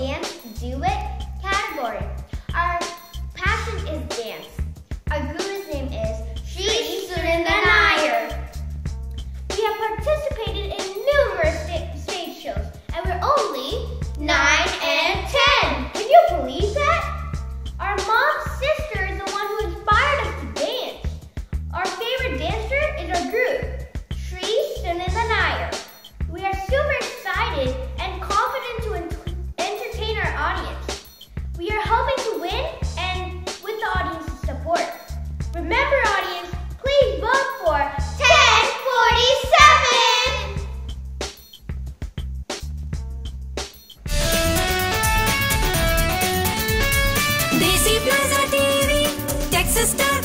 dance, do it category. Our passion is dance. Our guru's name is Sri Surinda Nair. We have participated in numerous stage shows, and we're only nine. sister.